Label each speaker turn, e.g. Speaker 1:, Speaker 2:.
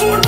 Speaker 1: for